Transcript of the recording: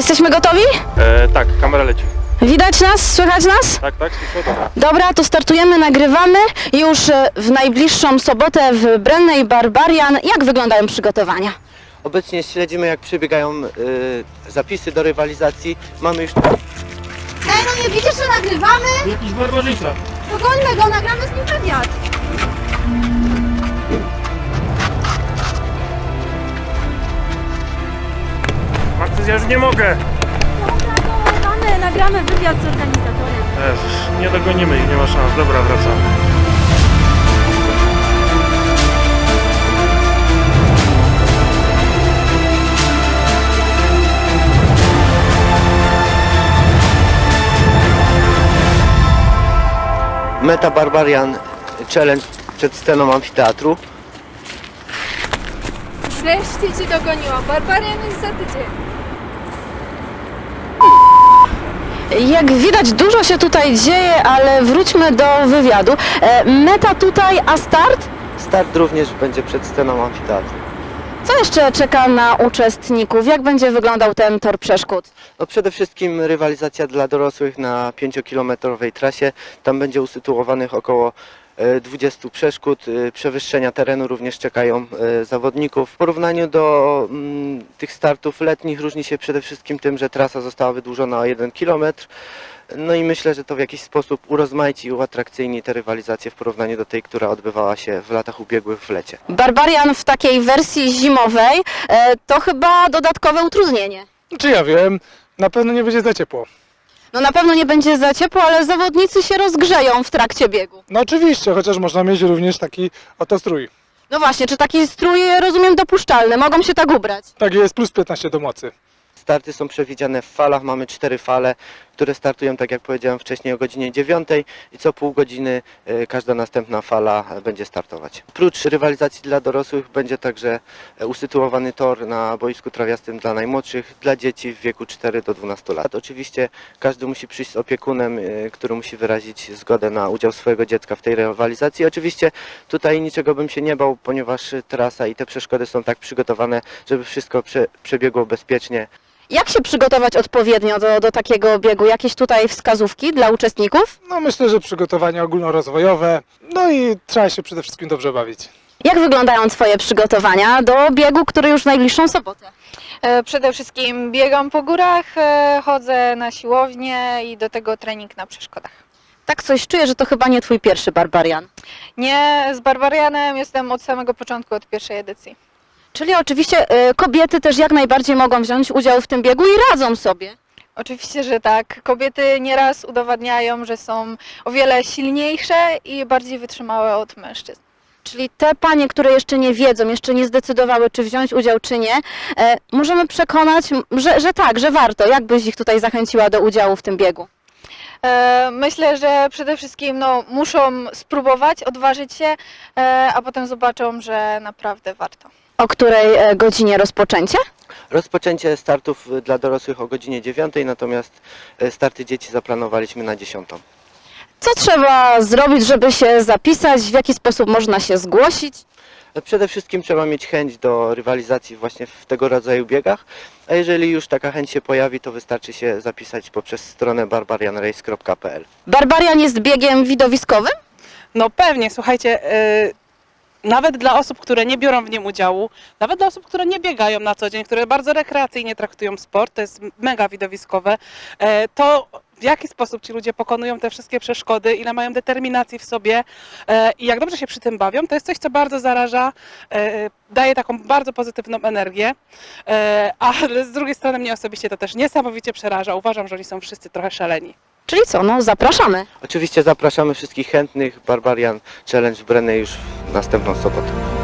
Jesteśmy gotowi? E, tak, kamera leci. Widać nas? Słychać nas? Tak, tak, słyszę, dobra. Dobra, to startujemy, nagrywamy już e, w najbliższą sobotę w Brennej Barbarian. Jak wyglądają przygotowania? Obecnie śledzimy jak przebiegają y, zapisy do rywalizacji. Mamy już Ej, no nie widzisz, że nagrywamy? Jakiś barbarzyńca. To gońmy go, nagramy z nim wywiad. Ja już nie mogę. Nagramy, nagramy wywiad z organizatorem. Jezus, nie dogonimy ich, nie ma szans. Dobra, wracamy. Meta Barbarian Challenge przed sceną amfiteatru. Wreszcie cię dogoniła. Barbarian jest za tydzień. Jak widać, dużo się tutaj dzieje, ale wróćmy do wywiadu. E, Meta tutaj, a start? Start również będzie przed sceną amfiteatru. Co jeszcze czeka na uczestników? Jak będzie wyglądał ten tor przeszkód? No przede wszystkim rywalizacja dla dorosłych na 5-kilometrowej trasie. Tam będzie usytuowanych około 20 przeszkód. E, Przewyższenia terenu również czekają e, zawodników. W porównaniu do mm, tych startów letnich różni się przede wszystkim tym, że trasa została wydłużona o 1 km. No i myślę, że to w jakiś sposób urozmaici i uatrakcyjni te rywalizacje w porównaniu do tej, która odbywała się w latach ubiegłych w lecie. Barbarian w takiej wersji zimowej e, to chyba dodatkowe utrudnienie. Czy ja wiem, na pewno nie będzie za ciepło. No na pewno nie będzie za ciepło, ale zawodnicy się rozgrzeją w trakcie biegu. No oczywiście, chociaż można mieć również taki oto strój. No właśnie, czy taki strój rozumiem dopuszczalny? Mogą się tak ubrać? Tak jest plus 15 do mocy. Starty są przewidziane w falach, mamy cztery fale, które startują, tak jak powiedziałem wcześniej, o godzinie 9 i co pół godziny e, każda następna fala będzie startować. Oprócz rywalizacji dla dorosłych będzie także e, usytuowany tor na boisku trawiastym dla najmłodszych, dla dzieci w wieku 4 do 12 lat. Oczywiście każdy musi przyjść z opiekunem, e, który musi wyrazić zgodę na udział swojego dziecka w tej rywalizacji. Oczywiście tutaj niczego bym się nie bał, ponieważ trasa i te przeszkody są tak przygotowane, żeby wszystko prze, przebiegło bezpiecznie. Jak się przygotować odpowiednio do, do takiego biegu? Jakieś tutaj wskazówki dla uczestników? No myślę, że przygotowania ogólnorozwojowe, no i trzeba się przede wszystkim dobrze bawić. Jak wyglądają Twoje przygotowania do biegu, który już w najbliższą sobotę? E, Przede wszystkim biegam po górach, e, chodzę na siłownię i do tego trening na przeszkodach. Tak coś czuję, że to chyba nie Twój pierwszy Barbarian. Nie, z Barbarianem jestem od samego początku, od pierwszej edycji. Czyli oczywiście y, kobiety też jak najbardziej mogą wziąć udział w tym biegu i radzą sobie. Oczywiście, że tak. Kobiety nieraz udowadniają, że są o wiele silniejsze i bardziej wytrzymałe od mężczyzn. Czyli te panie, które jeszcze nie wiedzą, jeszcze nie zdecydowały, czy wziąć udział, czy nie, e, możemy przekonać, że, że tak, że warto. Jak byś ich tutaj zachęciła do udziału w tym biegu? E, Myślę, że przede wszystkim no, muszą spróbować, odważyć się, e, a potem zobaczą, że naprawdę warto. O której e, godzinie rozpoczęcie? Rozpoczęcie startów y, dla dorosłych o godzinie 9, natomiast y, starty dzieci zaplanowaliśmy na 10. Co trzeba zrobić, żeby się zapisać? W jaki sposób można się zgłosić? Przede wszystkim trzeba mieć chęć do rywalizacji właśnie w tego rodzaju biegach, a jeżeli już taka chęć się pojawi, to wystarczy się zapisać poprzez stronę barbarianrace.pl. Barbarian jest biegiem widowiskowym? No pewnie, słuchajcie, y, nawet dla osób, które nie biorą w nim udziału, nawet dla osób, które nie biegają na co dzień, które bardzo rekreacyjnie traktują sport, to jest mega widowiskowe, e, to w jaki sposób ci ludzie pokonują te wszystkie przeszkody, ile mają determinacji w sobie e, i jak dobrze się przy tym bawią, to jest coś, co bardzo zaraża, e, daje taką bardzo pozytywną energię, ale z drugiej strony mnie osobiście to też niesamowicie przeraża. Uważam, że oni są wszyscy trochę szaleni. Czyli co, no zapraszamy. Oczywiście zapraszamy wszystkich chętnych. Barbarian Challenge w Brennej już w następną sobotę.